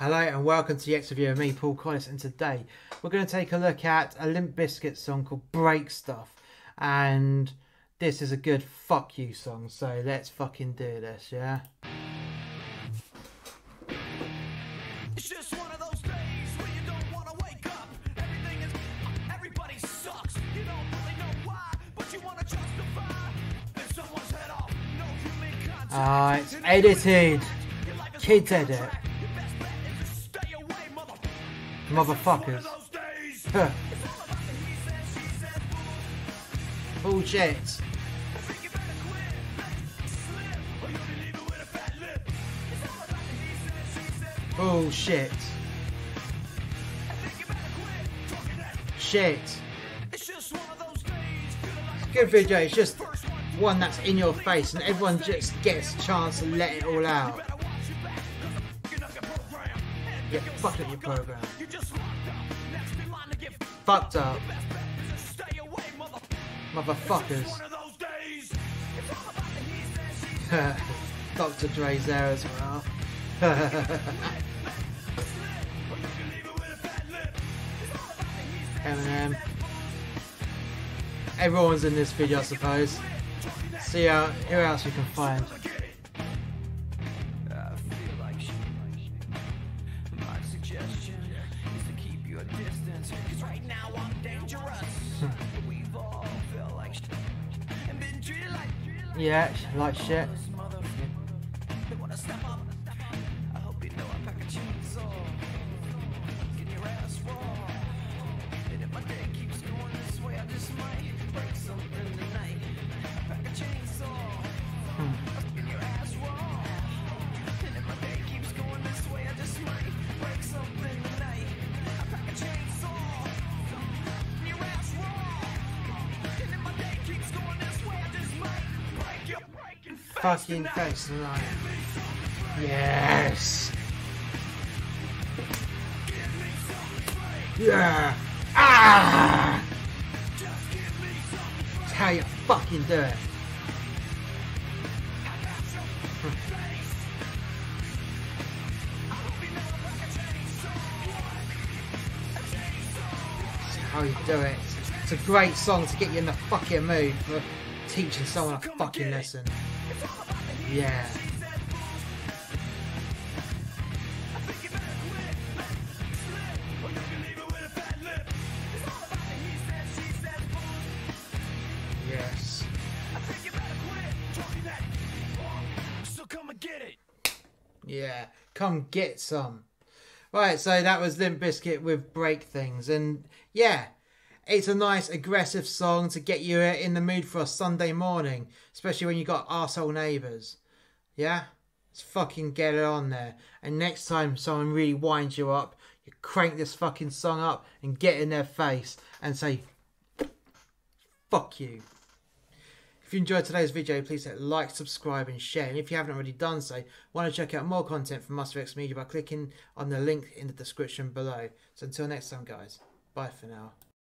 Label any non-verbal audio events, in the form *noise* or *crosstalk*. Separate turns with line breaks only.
and welcome to the X Review of me, Paul Collis, and today we're going to take a look at a Limp Bizkit song called Break Stuff, and this is a good fuck you song, so let's fucking do this, yeah?
It's just one of those days where you don't want to wake up. Everything is, everybody sucks. You don't really know why, but you want to justify. And someone's head off, no human contact.
Ah, it's edited. Kids edit.
Boo.
Bullshit.
I think you better quit. Slip, or you'll be leaving with a fat lip. It's all about the he said, she said, boo.
Bullshit.
I think you better quit talking that.
Shit.
It's just one of those days. Feeling like a
Good video, it's just
one
that's in your face and everyone just gets a chance to let it all out.
Next in line to get
Fucked up.
best bet is to stay away, mother.
Motherfuckers.
One of those days. It's all about the he *laughs* said, she said.
Dr. Dre's there as well.
Or you can leave it with a fat lip. It's all about the he said,
Eminem. Everyone's in this video, I suppose. See how, who else we can find.
Suggestion is to keep your distance. Cause right now I'm dangerous. We've all felt like. And been treated like
Yeah, like shit. Fucking face. Yes. Yeah. Ah! That's how you fucking do it. How you do it. It's a great song to get you in the fucking mood for teaching someone a fucking lesson. Yeah. Yes.
So come and get it.
Yeah. Come get some. Right, so that was Limp Bizkit with Break Things. And yeah, it's a nice aggressive song to get you in the mood for a Sunday morning, especially when you got arsehole neighbours. Yeah? Let's fucking get it on there. And next time someone really winds you up, you crank this fucking song up and get in their face and say, fuck you. If you enjoyed today's video, please hit like, subscribe, and share. And if you haven't already done so, want to check out more content from Muster X Media by clicking on the link in the description below. So until next time, guys, bye for now.